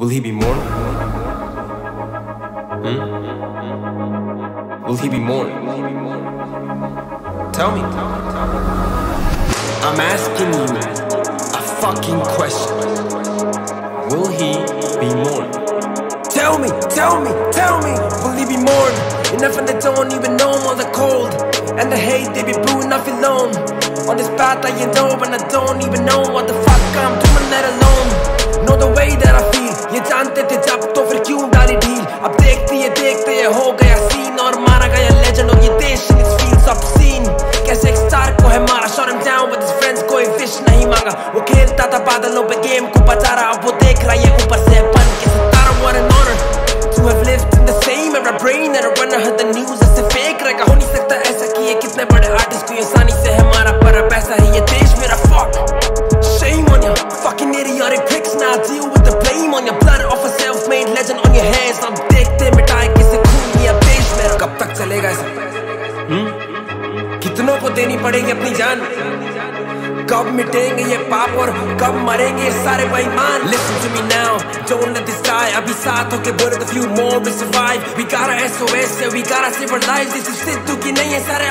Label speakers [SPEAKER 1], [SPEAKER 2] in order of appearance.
[SPEAKER 1] Will he be mourned? Hmm? Will he be mourned? Tell me. I'm asking you a fucking question. Will he be mourned? Tell me, tell me, tell me, will he be mourned? Enough and they don't even know all the cold And the hate they be brewing, I feel alone On this path I know and I don't even know जानते थे जब तो फिर क्यों डाली ढील? अब देखते ये देखते ये हो गया सीन और मारा गया लेजेंड और ये देश इट्स फील्स सीन कैसे एक स्टार को है मारा? Shot and down with his friends कोई विश नहीं मांगा। वो खेलता था बादलों पे गेम को बचा रहा, अब वो देख रहा है ऊपर हम्म? कितनों को देनी पड़ेगी अपनी जान? कब मिटेंगे ये पाप और कब मरेंगे ये सारे बेईमान? Listen to me now don't let this die अभी साथ होके बोल the few more to survive we got a SOS we got a save our lives this is Sidhu की नहीं है, सारे